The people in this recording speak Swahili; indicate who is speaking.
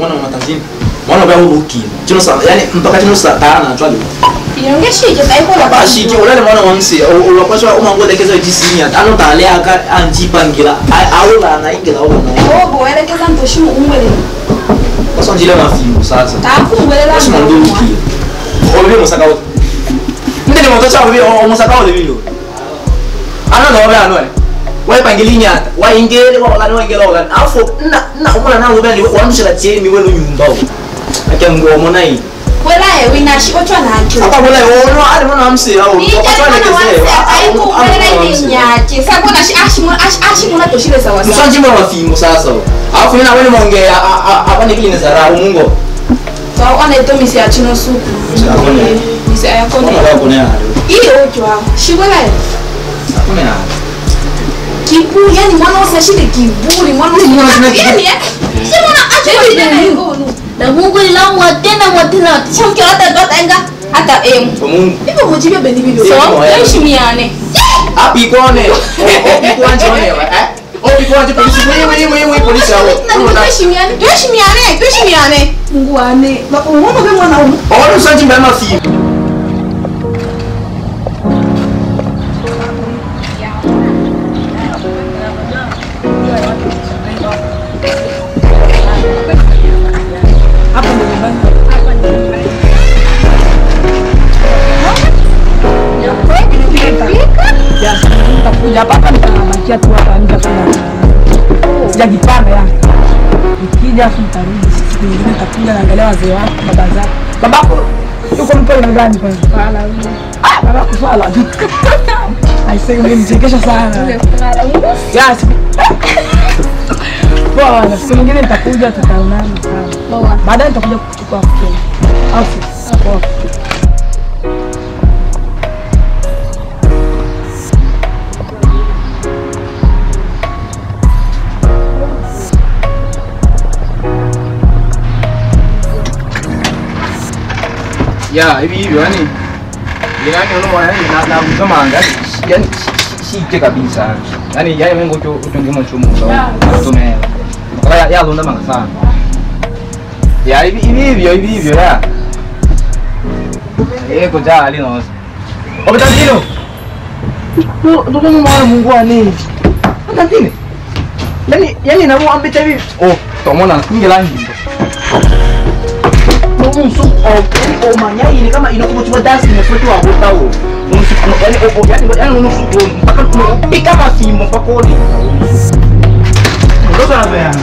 Speaker 1: mwana wa matazini mwana wa uruki chino sa yani mpaka chino sa tana twali
Speaker 2: inonge shije
Speaker 1: taiko la bashi ke wala mwana wa nsi ulapaswa umango lekeza jisinya ano tale aka anjipangira awula na ingira wala na
Speaker 2: obo elekeza ntoshimu umwele
Speaker 1: basa njile mafimu sasa. Takungwelela mwanduki obi musaka wote. Ndene motocha obi omusaka wote bilo ana no obi anole wai pangili nyata wai ingele wa wala no ingele wala afu na na umana na ube ni wamshira chemi wenu nyumba u akia ngomo nai
Speaker 2: welaye ewe nashi ochwa nacho.
Speaker 1: apa welaye ono ale mwana amsi au
Speaker 2: Nije mwana wanse aiko welaye nyache. sako mwana ashi ashi mwana toshile sawa sawa.
Speaker 1: musanji mwa mafimbo sasa? Afu nina wenu mongea apa nikili mungo
Speaker 2: ona ya chino suku. Misi
Speaker 1: ayakone
Speaker 2: Iyo
Speaker 1: akone
Speaker 2: Kiburi yani mwana usashile kiburi mwana yani eh. Si mwana acho ile ngono. Na Mungu ila mwatena mwatena. Chamke hata dota enga hata emu.
Speaker 1: kwa mungu
Speaker 2: Hivyo mujibia bendi video.
Speaker 1: Sio,
Speaker 2: So,
Speaker 1: eh.
Speaker 2: heshimiane.
Speaker 1: api kone kwanje wewe eh opi kwanje polisi mwe mwe mwe mwe polisi hao
Speaker 2: tuheshimiane tuheshimiane tuheshimiane mungu wane umuntu ube mwana umu
Speaker 1: Olha o Sandy Mbema filho.
Speaker 3: Hapa nitabakia tu hapa nitakula. Sijajipanga ya. Nikija afu nitarudi siku nyingine nitakuja naangalia wazee wako baba zako. Babako yuko mtu aina gani kwanza? Fala. Ah, babako fala. Aisee umenichekesha sana. Ya siku. Poa, na siku nyingine nitakuja tutaonana. Baadaye nitakuja kuchukua kutoka. Au
Speaker 1: Ya, hivi hivyo yani. Yani unaona yani na na msoma yani shike kabisa. Yani yani mungu cho uchongemo cho mungu. Atume. Kwa ya ya londa manga sana. Ya hivi hivi hivyo hivi hivyo ya. Eh koja ali no. Obetantino. Ndio ndio mwana mungu ani. Obetantino. Yani yani na muambe hivi. Oh, tomona kingelangi. unsum yani omanyai ni ino kubo chiba dance ni ya wagotawo unsikuno yani obo yani yani unusuko mpaka unopika masimo mpaka odi lo na ya